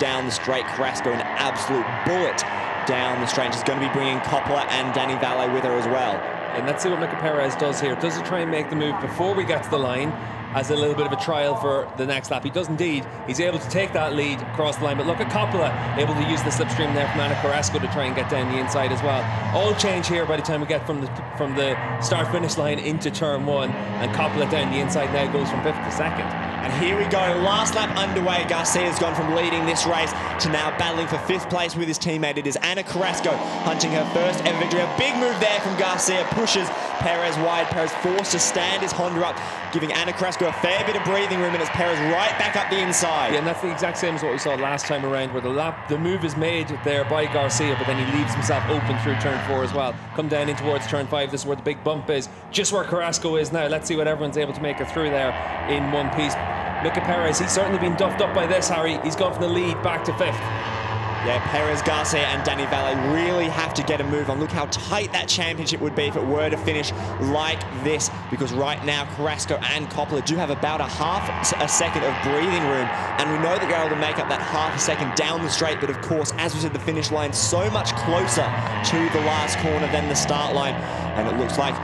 down the straight. Carrasco, an absolute bullet down the straight. She's going to be bringing Coppola and Danny Valle with her as well. And let's see what Mika Perez does here. Does he try and make the move before we get to the line? As a little bit of a trial for the next lap. He does indeed. He's able to take that lead across the line. But look at Coppola, able to use the slipstream there from Ana Carrasco to try and get down the inside as well. All change here by the time we get from the from the start finish line into turn one. And Coppola down the inside now goes from fifth to second. And here we go, last lap underway. Garcia's gone from leading this race to now battling for fifth place with his teammate. It is Ana Carrasco hunting her first ever victory. A big move there from Garcia, pushes Perez wide. Perez forced to stand his Honda up, giving Ana Carrasco a fair bit of breathing room, and it's Perez right back up the inside. Yeah, and that's the exact same as what we saw last time around, where the lap, the move is made there by Garcia, but then he leaves himself open through turn four as well. Come down in towards turn five. This is where the big bump is, just where Carrasco is now. Let's see what everyone's able to make it through there in one piece. Mika Perez, he's certainly been duffed up by this, Harry. He's gone from the lead back to fifth. Yeah, Perez, Garcia and Danny Valle really have to get a move on. Look how tight that championship would be if it were to finish like this. Because right now, Carrasco and Coppola do have about a half a second of breathing room. And we know that you're able to make up that half a second down the straight. But of course, as we said, the finish line so much closer to the last corner than the start line. And it looks like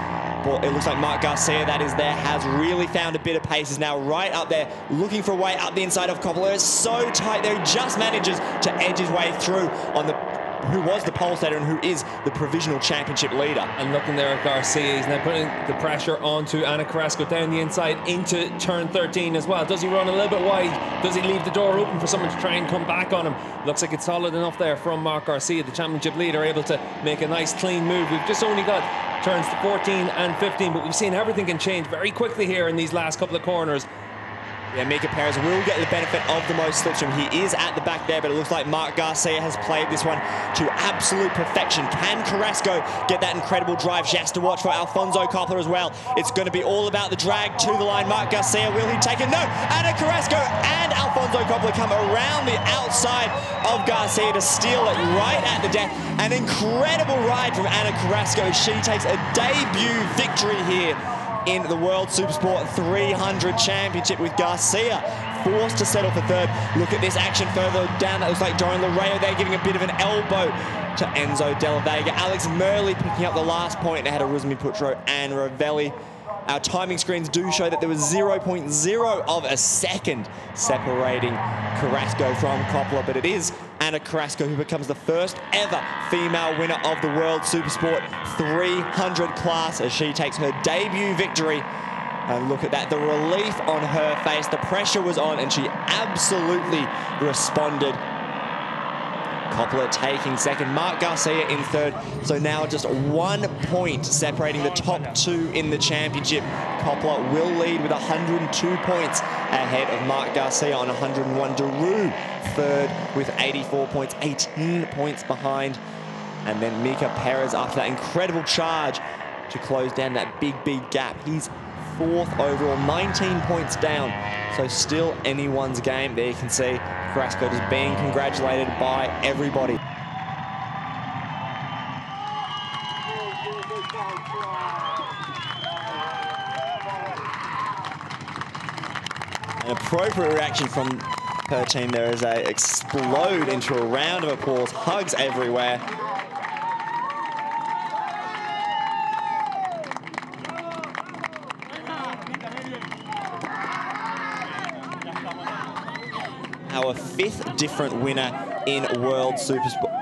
it looks like Marc Garcia, that is there, has really found a bit of pace. Is now right up there, looking for a way up the inside of Coppola. It's so tight there, he just manages to edge his way through on the who was the pole setter and who is the provisional championship leader. And looking there at Garcia, he's now putting the pressure onto Ana Carrasco down the inside into turn 13 as well. Does he run a little bit wide? Does he leave the door open for someone to try and come back on him? Looks like it's solid enough there from Marc Garcia, the championship leader, able to make a nice clean move. We've just only got turns to 14 and 15, but we've seen everything can change very quickly here in these last couple of corners. Yeah, Mika Perez will get the benefit of the most slipstream. He is at the back there, but it looks like Marc Garcia has played this one to absolute perfection. Can Carrasco get that incredible drive? Has to watch for Alfonso Coppola as well. It's going to be all about the drag to the line. Marc Garcia, will he take it? No! Ana Carrasco and Alfonso Coppola come around the outside of Garcia to steal it right at the death. An incredible ride from Ana Carrasco. She takes a debut victory here in the World Supersport 300 Championship with Garcia forced to settle for third. Look at this action further down. That looks like Dorian Lorejo there giving a bit of an elbow to Enzo Della Vega. Alex Merli picking up the last point ahead of Rusmi Putro and Ravelli. Our timing screens do show that there was 0.0 of a second separating Carrasco from Coppola, but it is Ana Carrasco who becomes the first ever female winner of the World Supersport 300 class as she takes her debut victory. And look at that, the relief on her face. The pressure was on and she absolutely responded Coppola taking second, Marc Garcia in third. So now just one point separating the top two in the championship. Coppola will lead with 102 points ahead of Marc Garcia on 101. Deroue third with 84 points, 18 points behind. And then Mika Perez after that incredible charge to close down that big, big gap. He's fourth overall, 19 points down. So still anyone's game. There you can see Carrasco just being congratulated by everybody. An appropriate reaction from her team there as they explode into a round of applause, hugs everywhere. Our fifth different winner in World Supersport